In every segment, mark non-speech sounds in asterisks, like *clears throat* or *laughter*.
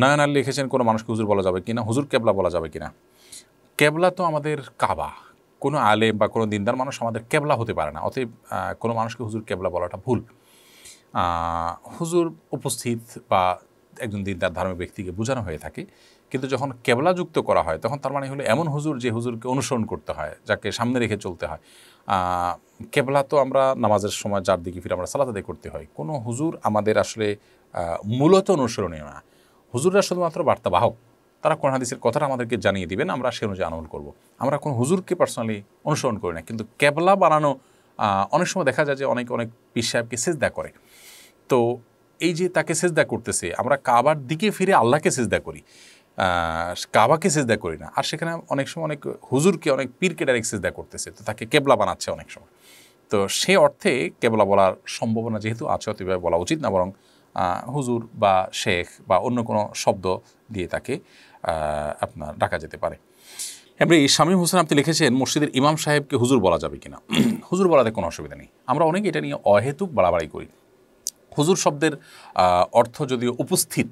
নয়ন আলী লিখেছেন, কোনো মানুষকে হুজুর বলা যাবে কিনা? হুজুর কেবলা বলা যাবে কিনা? কেবলা তো আমাদের কাবা। কোনো আলেম বা কোনো দিনদার মানুষ আমাদের কেবলা হতে পারে না, অতএব কোনো মানুষকে হুজুর কেবলা বলাটা ভুল। হুজুর উপস্থিত বা একজন দিনদার ধার্মিক ব্যক্তিকে বোঝানো হয়ে থাকে, কিন্তু যখন কেবলা যুক্ত করা হয়, তখন তার মানে হলো এমন হুজুর যে হুজুরকে অনুসরণ করতে হয়, যাকে সামনে রেখে চলতে হয়। কেবলা তো আমরা নামাজের সময় যার দিকে ফিরে আমরা সালাত আদায় করতে হয়। কোনো হুজুর আমাদের আসলে মূলত অনুসরণীয় না। হুজুররা শুধুমাত্র বার্তাবাহক। তারা কোন হাদিসের কথাটা আমাদেরকে জানিয়ে দিবেন, আমরা সে অনুযায়ী আমল করব। আমরা কোনো হুজুরকে পার্সোনালি অনুসরণ করি না, কিন্তু কেবলা বানানো অনেক সময় দেখা যায় যে অনেক অনেক পীর সাহেবকে সেজদা করে। তো এই যে তাকে সেজদা করতেছে, আমরা কাবার দিকে ফিরে আল্লাহকে সেজদা করি কাবাকে সেজদা করি না। আর সেখানে অনেক সময় অনেক হুজুরকে, অনেক পীরকে ডাইরেক্ট সেজদা করতেছে, তো তাকে কেবলা বানাচ্ছে অনেক সময়। তো সে অর্থে কেবলা বলার সম্ভাবনা যেহেতু আছে অতিভাবে বলা উচিত না, বরং হুজুর বা শেখ বা অন্য কোনো শব্দ দিয়ে তাকে আপনার ডাকা যেতে পারে। এমনি শামীম হোসেন আপনি লিখেছেন, মসজিদের ইমাম সাহেবকে হুজুর বলা যাবে কিনা? *clears throat* হুজুর বলাতে কোনো অসুবিধা নেই। আমরা অনেকে এটা নিয়ে অহেতুক বাড়াবাড়ি করি। হুজুর শব্দের অর্থ যদিও উপস্থিত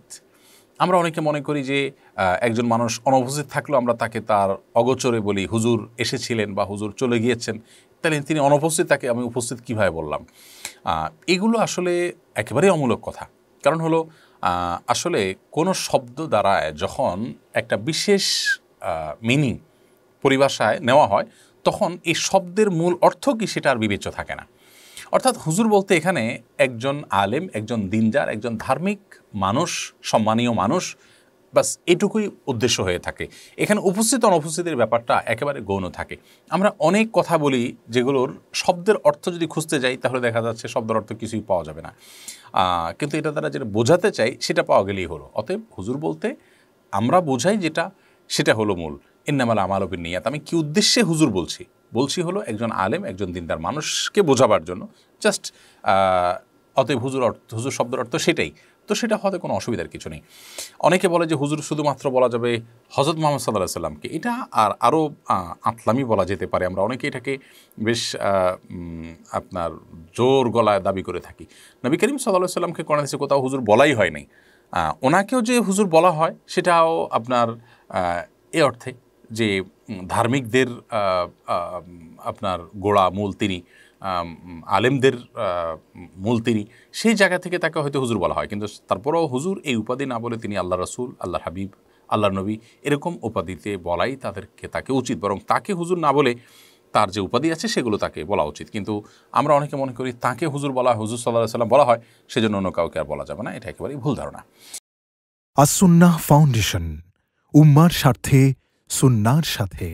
আমরা অনেকে মনে করি যে একজন মানুষ অনুপস্থিত থাকলেও আমরা তাকে তার অগোচরে বলি, হুজুর এসেছিলেন বা হুজুর চলে গিয়েছেন। তাহলে তিনি অনুপস্থিত, তাকে আমি উপস্থিত কীভাবে বললাম? এগুলো আসলে একেবারেই অমূলক কথা। কারণ হলো আসলে কোনো শব্দ দ্বারায় যখন একটা বিশেষ মিনিং পরিভাষায় নেওয়া হয়, তখন এই শব্দের মূল অর্থ কি সেটা আর বিবেচ্য থাকে না। অর্থাৎ হুজুর বলতে এখানে একজন আলেম, একজন দিনজার একজন ধার্মিক মানুষ, সম্মানীয় মানুষ বাস এটুকুই উদ্দেশ্য হয়ে থাকে। এখানে উপস্থিত অনুপস্থিতির ব্যাপারটা একেবারে গৌণ থাকে। আমরা অনেক কথা বলি যেগুলোর শব্দের অর্থ যদি খুঁজতে যাই, তাহলে দেখা যাচ্ছে শব্দের অর্থ কিছুই পাওয়া যাবে না। কিন্তু এটা তারা যেটা বোঝাতে চাই, সেটা পাওয়া গেলেই হলো। অতএব হুজুর বলতে আমরা বোঝাই যেটা, সেটা হলো মূল। ইন্নামাল আমাল অবিন নিয়াত। আমি কি উদ্দেশ্যে হুজুর বলছি? বলছি হলো একজন আলেম, একজন দিনদার মানুষকে বোঝাবার জন্য। জাস্ট অতএব হুজুর অর্থ, হুজুর শব্দের অর্থ সেটাই। তো সেটা হতে কোনো অসুবিধার কিছু নেই। অনেকে বলে যে হুজুর শুধুমাত্র বলা যাবে হজরত মোহাম্মদ সাল্লাহ সাল্লামকে। এটা আর আরও আতলামি বলা যেতে পারে। আমরা অনেকে এটাকে বেশ আপনার জোর গলায় দাবি করে থাকি। নবী করিম সাল্লাহ সাল্লামকে কোনো দেশে কোথাও হুজুর বলাই হয় নাই। ওনাকেও যে হুজুর বলা হয়, সেটাও আপনার এ অর্থে। যে ধার্মিকদের আপনার গোড়া মূল তিনি আলেমদের মূল তিনি, সেই জায়গা থেকে তাকে হয়তো হুজুর বলা হয়। কিন্তু তারপরেও হুজুর এই উপাধি না বলে তিনি আল্লাহ রসুল আল্লাহ হাবিব আল্লাহ নবী এরকম উপাধিতে বলাই তাদেরকে, তাকে উচিত। বরং তাকে হুজুর না বলে তার যে উপাধি আছে সেগুলো তাকে বলা উচিত। কিন্তু আমরা অনেকে মনে করি তাকে হুজুর বলা হয় হুজুর সাল্লাহ সাল্লাম বলা হয়, সেজন্য অন্য কাউকে আর বলা যাবে না। এটা একেবারেই ভুল ধারণা। আসুন্নাহ ফাউন্ডেশন, উম্মার স্বার্থে সুন্নার সাথে